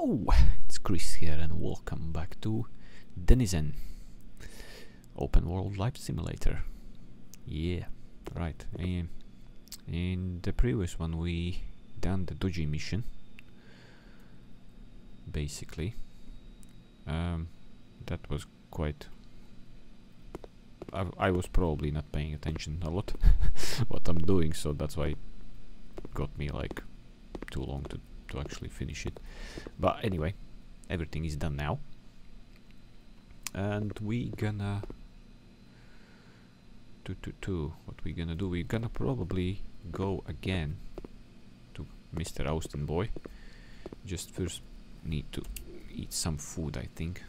Hello, it's Chris here and welcome back to Denizen Open World Life Simulator. Yeah, right. Um, in the previous one we done the Doji mission. Basically. Um, that was quite... I, I was probably not paying attention a lot what I'm doing, so that's why it got me like too long to, to actually finish it. But anyway, everything is done now. And we gonna to to to what we gonna do? We're gonna probably go again to Mr. Austin boy. Just first need to eat some food, I think.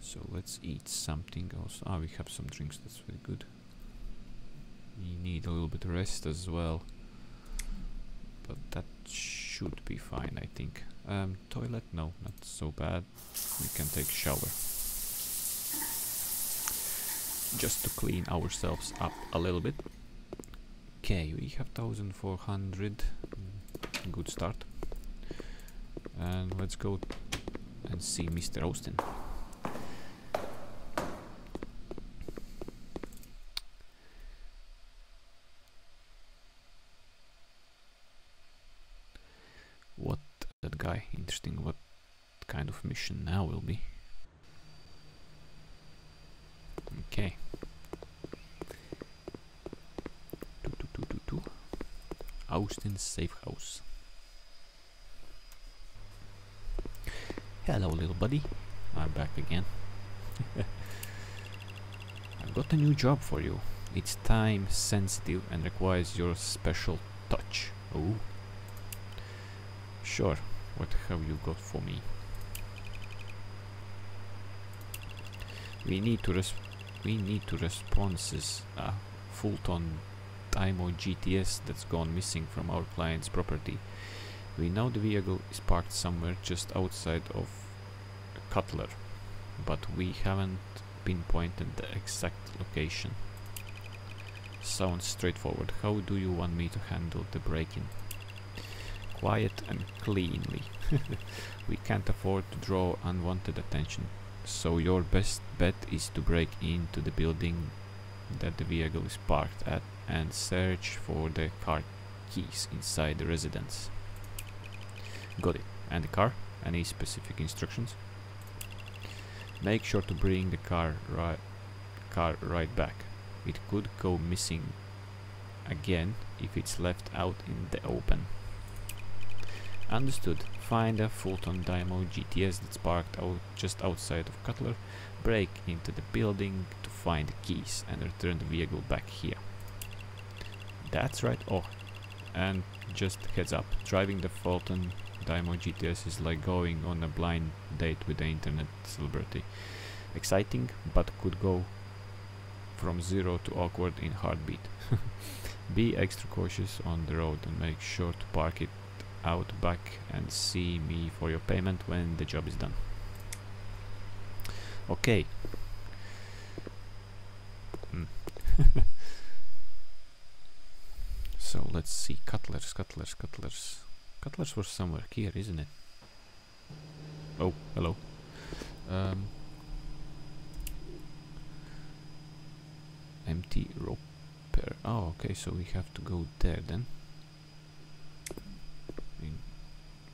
So let's eat something else. Ah, we have some drinks. That's very good. We need a little bit of rest as well should be fine, I think. Um, toilet? No, not so bad. We can take shower. Just to clean ourselves up a little bit. Okay, we have 1400. Good start. And let's go and see Mr. Austin. What that guy? Interesting. What kind of mission now will be? Okay. Austin's safe house. Hello, little buddy. I'm back again. I've got a new job for you. It's time sensitive and requires your special touch. Oh. Sure. What have you got for me? We need to res we need to responses a Fulton Dymo GTS that's gone missing from our client's property. We know the vehicle is parked somewhere just outside of Cutler, but we haven't pinpointed the exact location. Sounds straightforward. How do you want me to handle the break-in? Quiet and cleanly. we can't afford to draw unwanted attention, so your best bet is to break into the building that the vehicle is parked at and search for the car keys inside the residence. Got it. And the car? Any specific instructions? Make sure to bring the car right car right back. It could go missing again if it's left out in the open. Understood. Find a Fulton Dymo GTS that's parked out just outside of Cutler, break into the building to find the keys and return the vehicle back here. That's right. Oh, and just heads up, driving the Fulton Dymo GTS is like going on a blind date with the internet celebrity. Exciting, but could go from zero to awkward in heartbeat. Be extra cautious on the road and make sure to park it out back and see me for your payment when the job is done. Okay. Mm. so let's see. Cutlers, cutlers, cutlers. Cutlers were somewhere here, isn't it? Oh, hello. Um, empty rope. Oh, okay, so we have to go there then.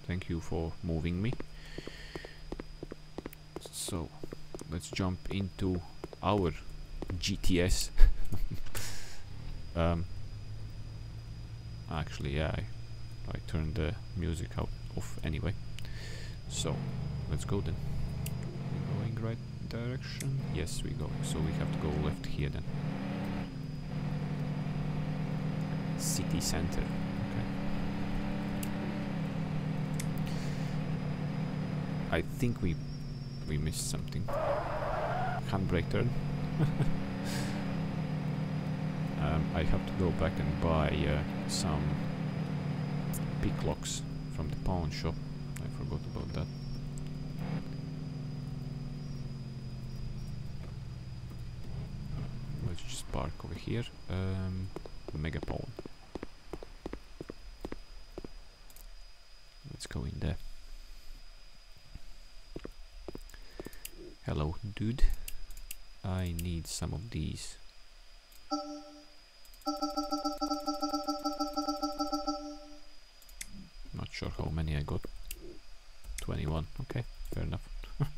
Thank you for moving me. So, let's jump into our GTS. um, actually, yeah, I, I turned the music out off anyway. So, let's go then. Going right direction? Yes, we go. So we have to go left here then. City center. I think we we missed something. Handbrake turn. um, I have to go back and buy uh, some pick locks from the pawn shop. I forgot about that. Let's just park over here. Um, Mega Let's go in there. Hello, dude. Need some of these. Not sure how many I got. 21, okay, fair enough.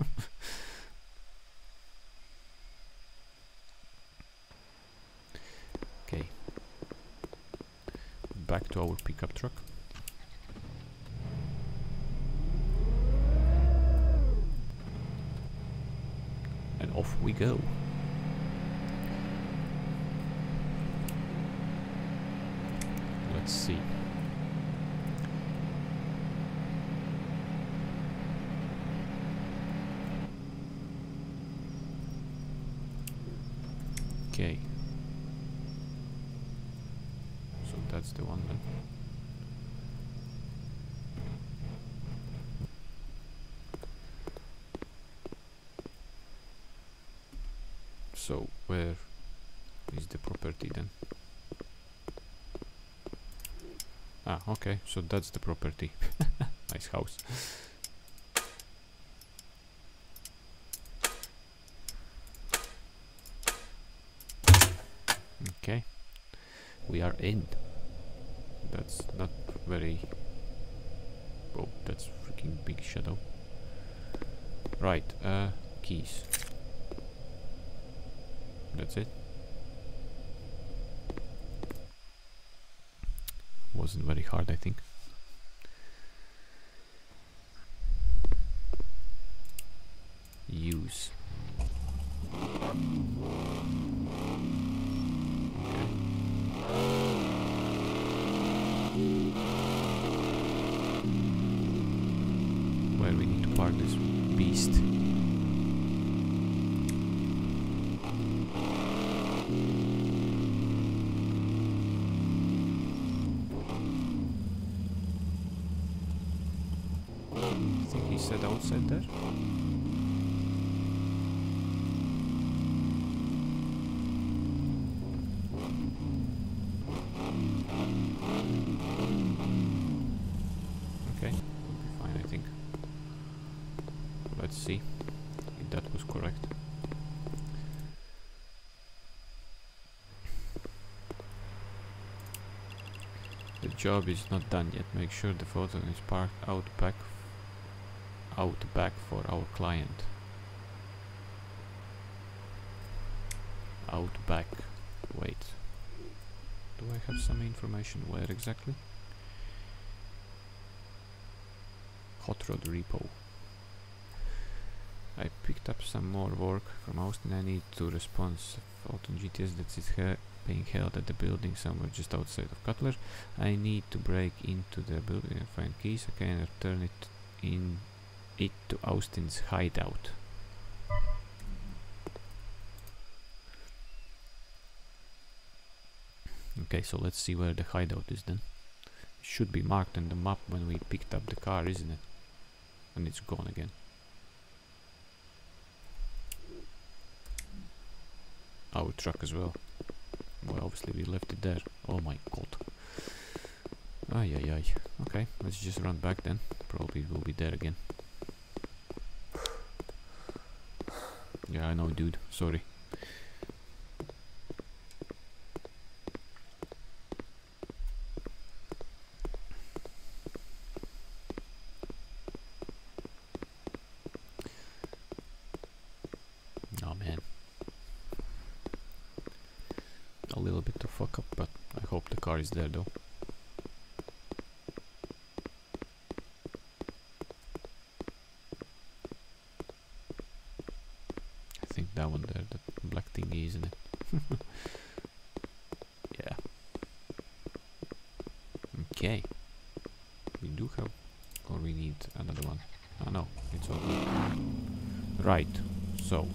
okay. Back to our pickup truck. And off we go. Let's see. Okay. So that's the one then. So where is the property then? Ah, okay, so that's the property. nice house. Okay, we are in. That's not very. Oh, that's freaking big shadow. Right, uh, keys. That's it. Wasn't very hard, I think. Use. Okay. Where we need to park this beast. I think he said outside there. Okay, will be fine, I think. Let's see if that was correct. The job is not done yet. Make sure the photo is parked out back out back for our client. Out back. Wait. Do I have some information where exactly? Hot Rod Repo. I picked up some more work from Austin. I need to respond out on GTS that is he being held at the building somewhere just outside of Cutler. I need to break into the building and find keys. I can return it in it to Austin's hideout. Okay, so let's see where the hideout is then. It should be marked on the map when we picked up the car, isn't it? And it's gone again. Our truck as well. Well, obviously we left it there. Oh my god. Ay ay ay. Okay, let's just run back then. Probably we'll be there again. Yeah, I know, dude. Sorry. Oh man. A little bit of fuck up, but I hope the car is there though. I think that one there, that black thingy, isn't it? yeah. Okay. We do have, or we need another one. Oh no, it's all good. Right, so.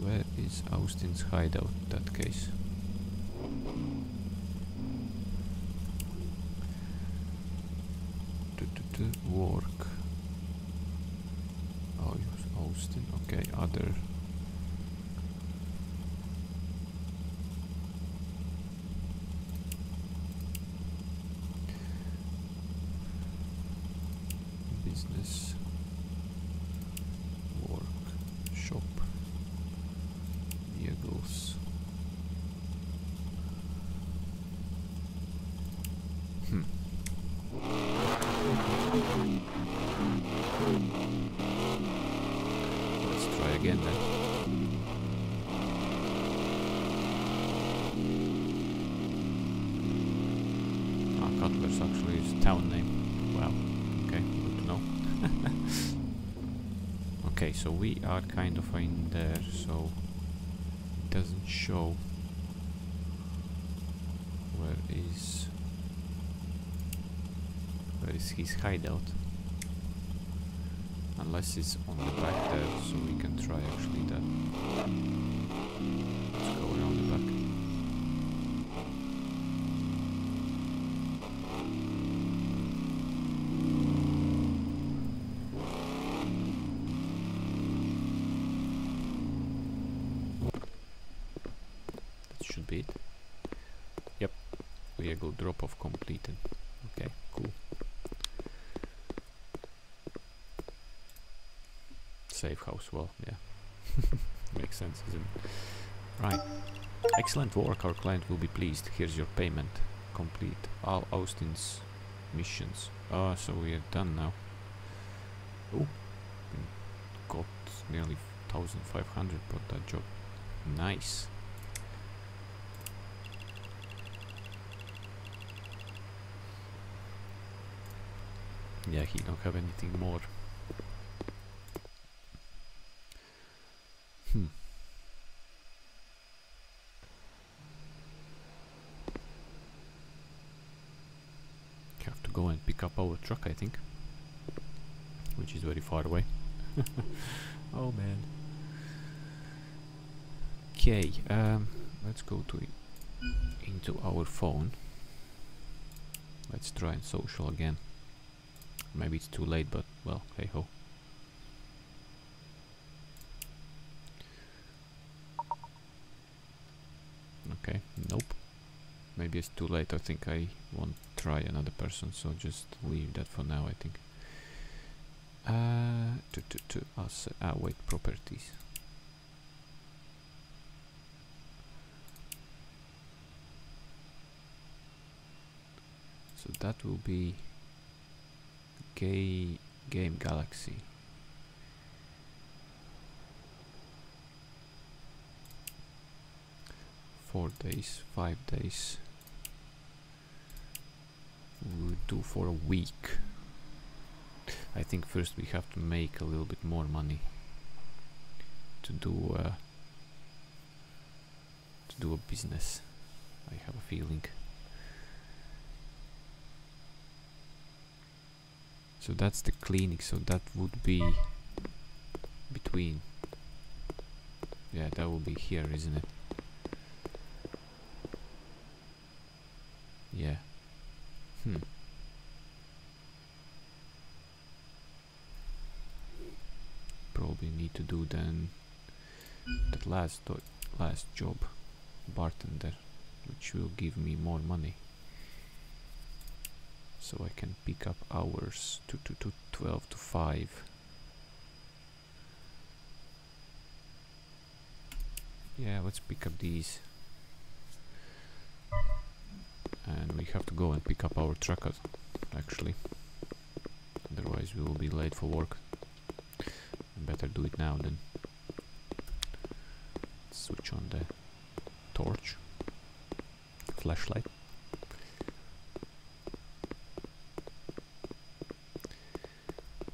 Where is Austin's hideout that case? Du- du- du, Work. Oh, Austin. Okay, other. Business. vehicles. Hmm. Let's try again then. Ah, Cutler's actually is town name. Wow. Okay, good to know. okay, so we are kind of in there, so it doesn't show where is where is his hideout. Unless it's on the back there, so we can try actually that. Let's go around the back. That should be it. Yep. Vehicle drop off completed. Okay, cool. Safe well, yeah. Makes sense, isn't it? Right. Excellent work, our client will be pleased. Here's your payment. Complete all Austin's missions. Ah, so we are done now. Oh, got nearly 1500 for that job. Nice. Yeah, he don't have anything more. Hmm. Have to go and pick up our truck, I think. Which is very far away. oh man. Okay, um, let's go to into our phone. Let's try and social again. Maybe it's too late, but well, hey ho. Okay, nope. Maybe it's too late. I think I won't try another person, so just leave that for now. I think. Uh, to to to us. Ah, wait, properties. So that will be Gay Game Galaxy. Four days, five days. We would do for a week. I think first we have to make a little bit more money to do uh, to do a business. I have a feeling. So that's the clinic, so that would be between. Yeah, that will be here, isn't it? Yeah. Hmm. Probably need to do then that last last job, bartender, which will give me more money. So I can pick up hours to, to, to 12 to 5 yeah let's pick up these. And we have to go and pick up our truck actually. Otherwise we will be late for work better do it now then switch on the torch flashlight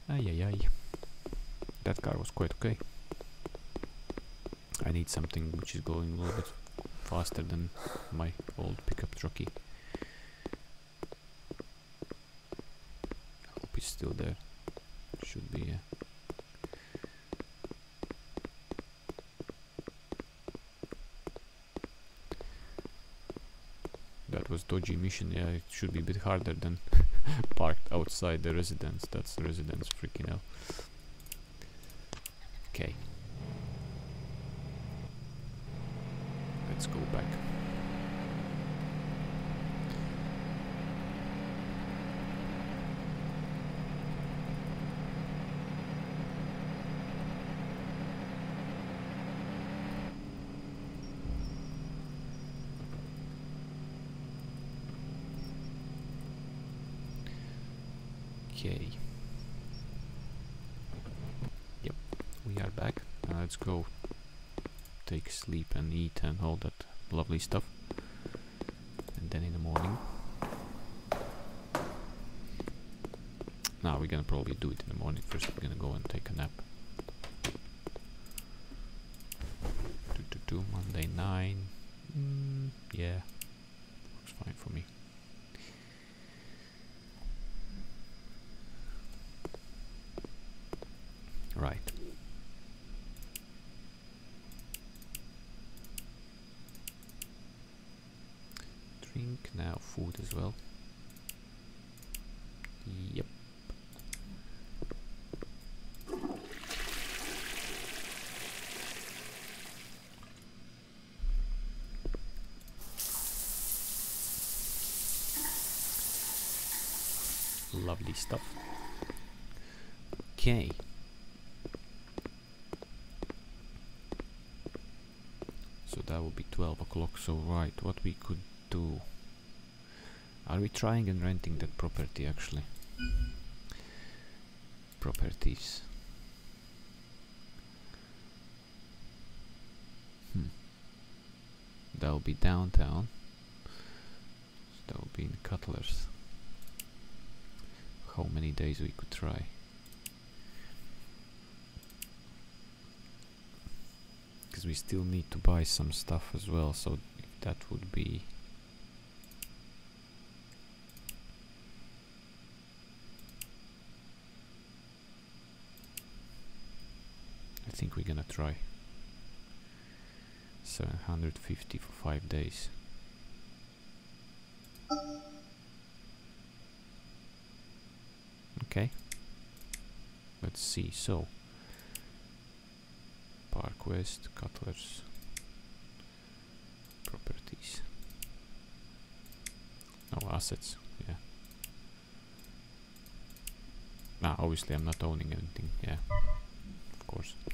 Ay ay ay. That car was quite okay. I need something which is going a little bit faster than my old pickup trucky. I hope it's still there. Should be, yeah. That yeah, it should be a bit harder than parked outside the residence. That's the residence freaking out. Okay. Let's go back. Okay. Yep, we are back. Now let's go take sleep and eat and all that lovely stuff. And then in the morning. Now we're gonna probably do it in the morning. First we're gonna go and take a nap. Do, do, do, Monday 9. Mm, yeah, looks fine for me. Right. Drink now, food as well. Yep. Lovely stuff. Okay. So that would be 12 o'clock. So right, what we could do. Are we trying and renting that property actually? Properties. Hmm. That'll be downtown. That will be in Cutlers. How many days we could try? Because we still need to buy some stuff as well, so that would be I think we're gonna try 750 for 5 days okay. Let's see so. Park West Cutlers. Properties. No assets yeah. Nah obviously I'm not owning anything yeah. Of course.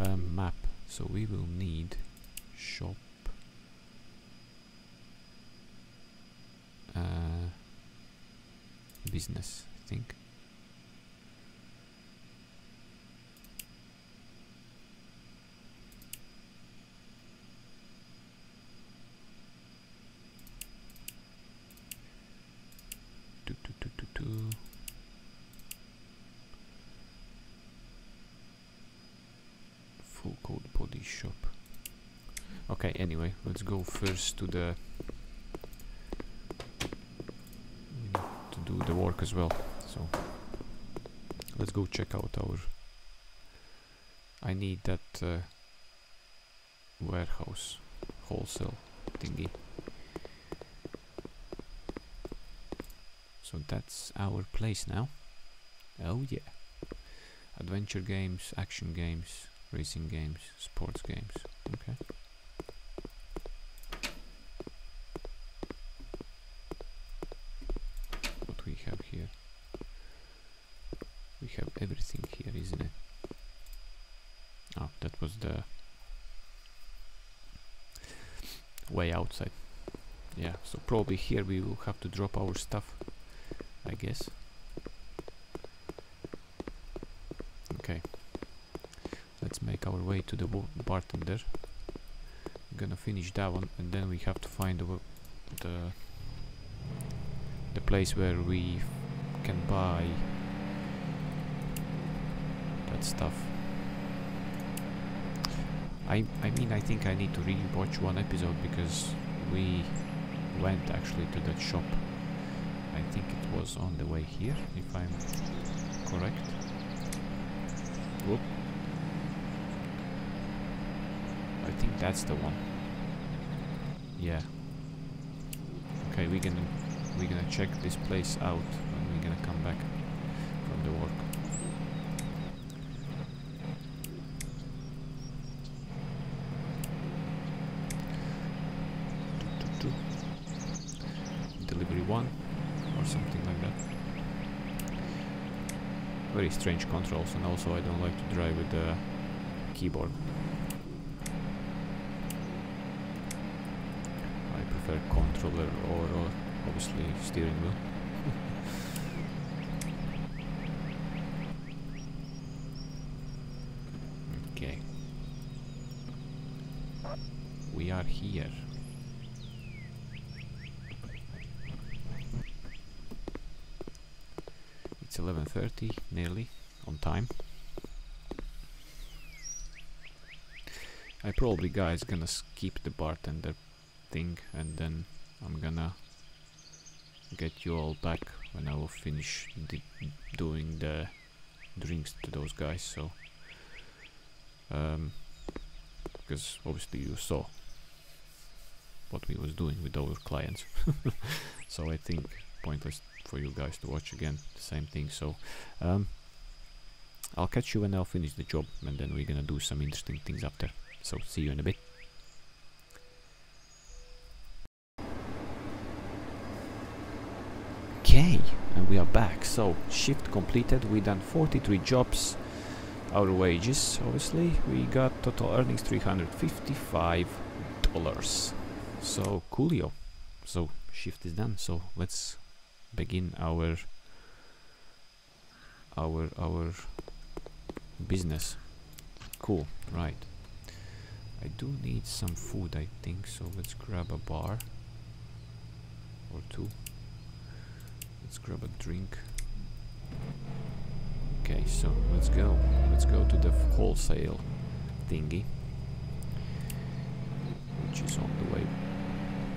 Um, map. So we will need shop. Uh, business I think do, do, do, do, do. full code body shop okay anyway let's go first to the to do the work as well so let's go check out our I need that uh, warehouse wholesale thingy so that's our place now oh yeah adventure games action games racing games, sports games. Okay. What we have here? We have everything here, isn't it? Oh, that was the way outside. Yeah, so probably here we will have to drop our stuff, I guess. Okay. Let's make our way to the bartender. I'm gonna finish that one and then we have to find the the, the place where we can buy that stuff. I I mean I think I need to rewatch one episode because we went actually to that shop I think it was on the way here if I'm correct Whoop. I think that's the one. Yeah. Okay, we're gonna we're gonna check this place out when we're gonna come back from the work. Delivery one or something like that. Very strange controls and also I don't like to drive with the keyboard. I prefer controller or, or obviously steering wheel. We are here. It's 11.30, nearly, on time. I probably guys gonna skip the bartender thing and then I'm gonna get you all back when I will finish doing the drinks to those guys so um, because obviously you saw what we was doing with our clients so I think pointless for you guys to watch again the same thing. So um, I'll catch you when I'll finish the job and then we're gonna do some interesting things after. So see you in a bit. Okay and we are back. So shift completed. We done 43 jobs our wages obviously. We got total earnings 355 dollars. So coolio. So shift is done. So let's begin our our our business cool right I do need some food I think so let's grab a bar or two let's grab a drink Okay, so let's go. Let's go to the wholesale thingy. Which is on the way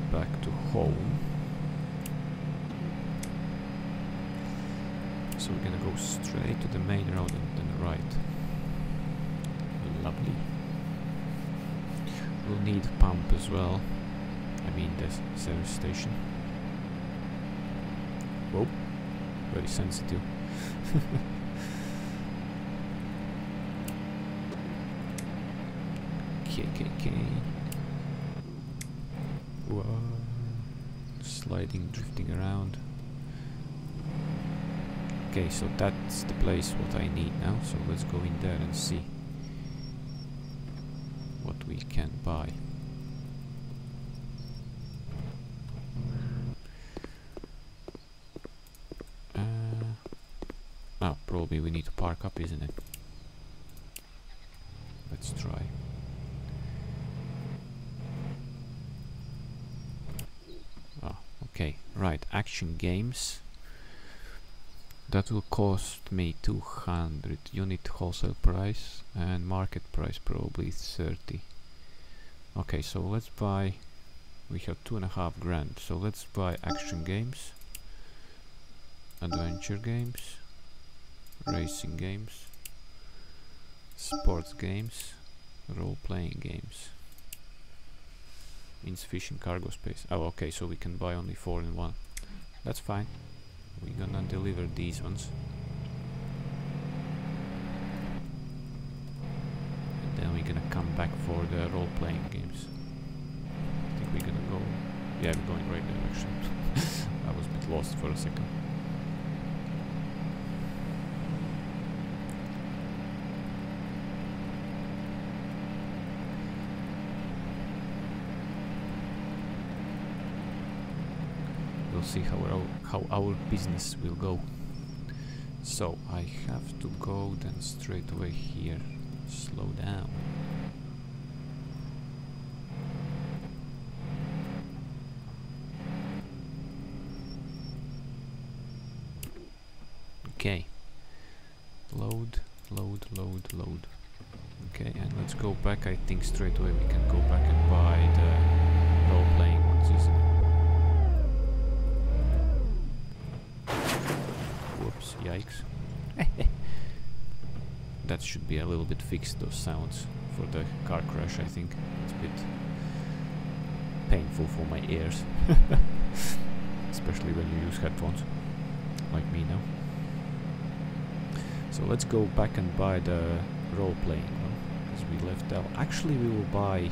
back to home. So we're gonna go straight to the main road and then right. Lovely. We'll need pump as well. I mean the service station. Whoa, very sensitive. KKK. Whoa. Sliding, drifting around. Okay, so that's the place what I need now. So let's go in there and see what we can buy. Uh, oh, probably we need to park up, isn't it? Let's try. Okay, right, action games. That will cost me 200 unit wholesale price and market price probably 30. Okay, so let's buy, we have two and a half grand, so let's buy action games, adventure games, racing games, sports games, role-playing games insufficient cargo space. Oh, okay, so we can buy only four in one. That's fine. We're gonna deliver these ones. And then we're gonna come back for the role-playing games. I think we're gonna go... Yeah, we're going right direction. I was a bit lost for a second. See how our, how our business will go. So I have to go then straight away here. Slow down. Okay. Load, load, load, load. Okay, and let's go back. I think straight away we can go back and buy the role-playing ones, isn't it? Yikes. that should be a little bit fixed, those sounds, for the car crash, I think. It's a bit painful for my ears. Especially when you use headphones, like me now. So let's go back and buy the role-playing one, because we left out. Actually, we will buy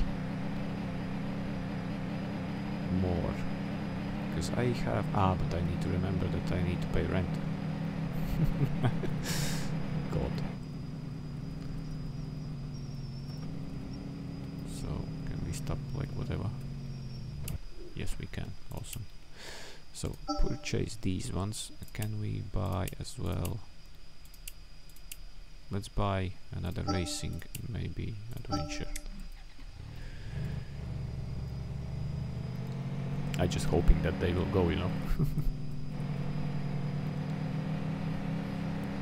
more. Because I have... Ah, but I need to remember that I need to pay rent. God. yes we can. Awesome. So purchase these ones. Can we buy as well? Let's buy another racing maybe adventure. I just hoping that they will go you know.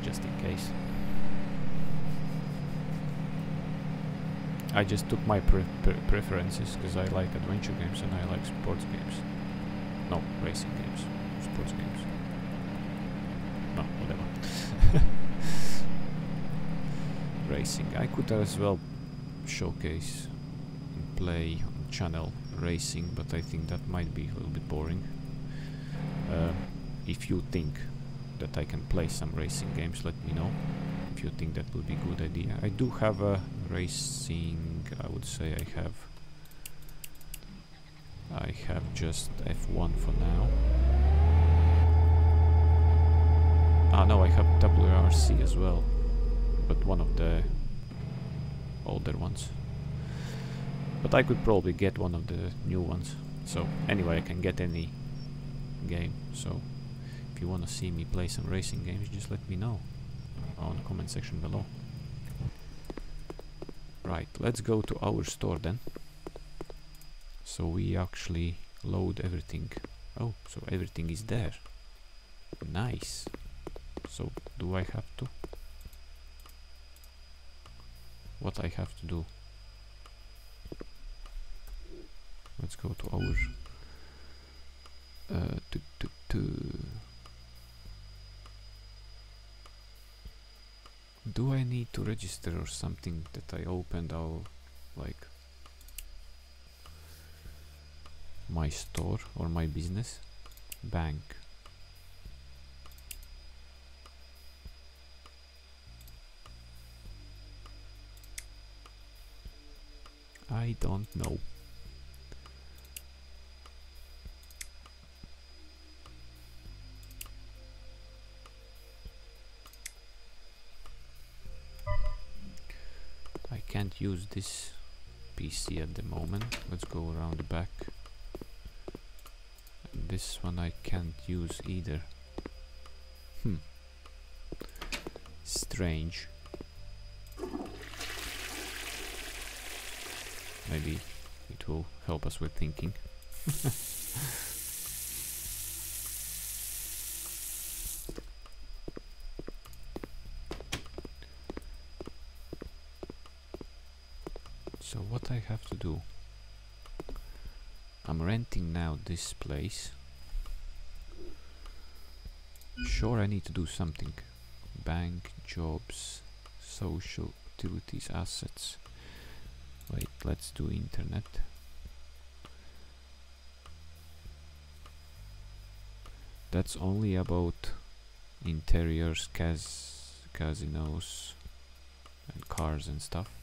Just in case. I just took my pre pre preferences because I like adventure games and I like sports games. No, racing games. Sports games. No, whatever. racing. I could as well showcase and play on channel racing, but I think that might be a little bit boring. Uh, if you think that I can play some racing games, let me know. If you think that would be a good idea. I do have a racing, I would say I have I have just F1 for now. Ah no, I have WRC as well, but one of the older ones. But I could probably get one of the new ones. So anyway, I can get any game. So if you want to see me play some racing games, just let me know on the comment section below. Right, let's go to our store then. So we actually load everything. Oh, so everything is there. Nice. So do I have to? What I have to do? Let's go to our uh, to, to, to do I need to register or something that I opened our like my store or my business? Bank. I don't know this PC at the moment let's go around the back this one I can't use either. Hmm. Strange. Maybe it will help us with thinking. so what I have to do I'm renting now this place Sure, I need to do something. Bank, jobs, social, utilities, assets. Wait, let's do internet. That's only about interiors, cas casinos, and cars and stuff.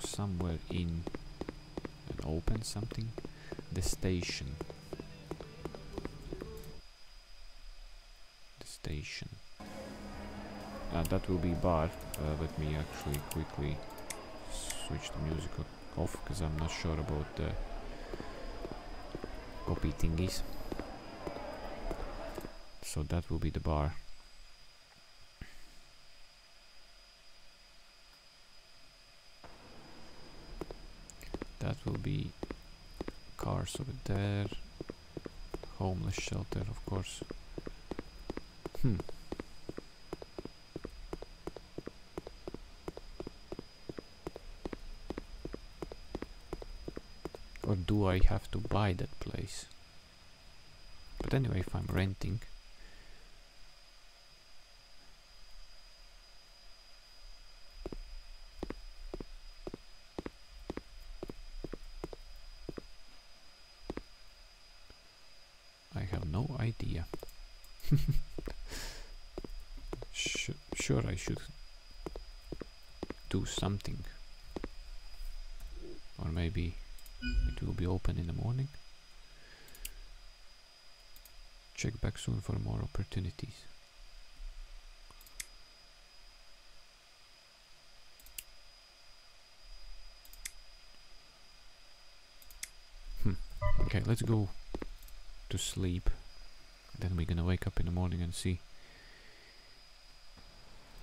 Somewhere in and open something? The station. The station. Uh, that will be bar. Uh, let me actually quickly switch the music off because I'm not sure about the copy thingies. So that will be the bar. That will be there. Homeless shelter, of course. Hmm. Or do I have to buy that place? But anyway, if I'm renting, I have no idea. Sh sure I should do something. Or maybe it will be open in the morning. Check back soon for more opportunities. Hmm. Okay, let's go to sleep. Then we're gonna wake up in the morning and see.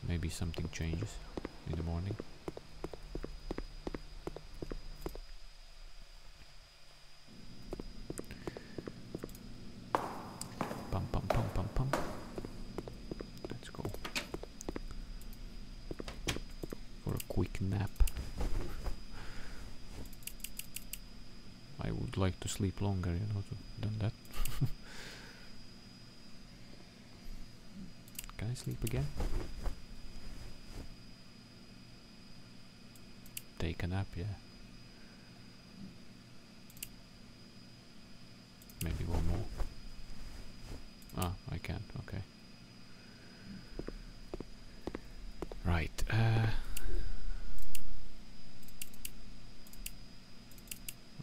Maybe something changes in the morning. Let's go for a quick nap. I would like to sleep longer, you know, than that. Can I sleep again? Take a nap, yeah. Maybe one more. Ah, I can't, okay. Right, uh...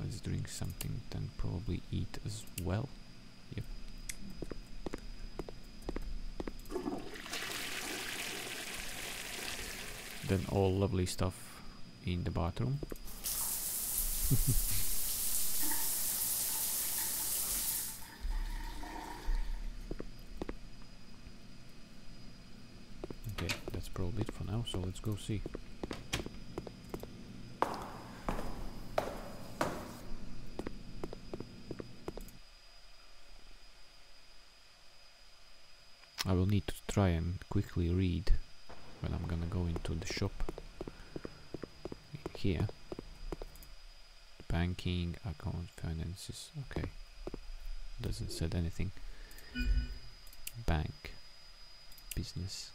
Let's drink something, then probably eat as well. Yep. Then all lovely stuff in the bathroom. okay, that's probably it for now, so let's go see. I will need to try and quickly read when I'm gonna go into the shop. Here. Banking account finances okay. Doesn't said anything. Bank. Business.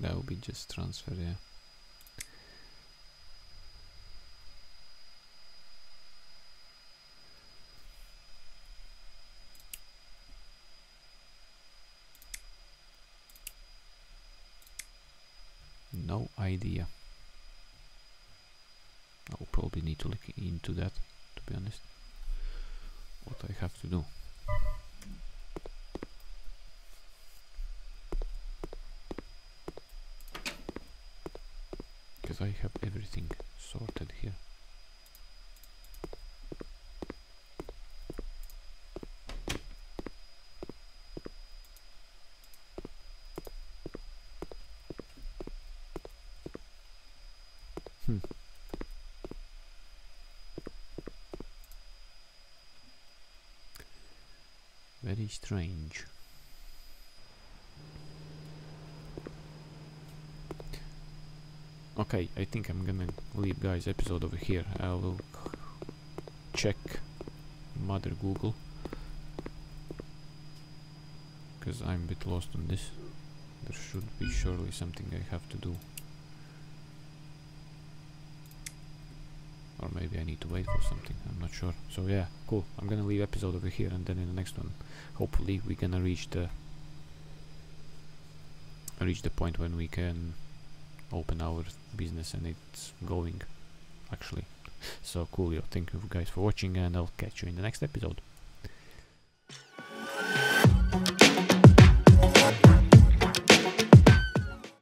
That will be just transfer yeah no idea. I will probably need to look into that, to be honest. What I have to do. Because I have everything sorted here. Hmm. Strange. Okay, I think I'm gonna leave guys episode over here. I will check Mother Google because I'm a bit lost on this. There should be surely something I have to do. Or maybe I need to wait for something I'm not sure. So yeah cool. I'm gonna leave episode over here and then in the next one hopefully we're gonna reach the reach the point when we can open our business and it's going actually. So cool yo. Thank you guys for watching and I'll catch you in the next episode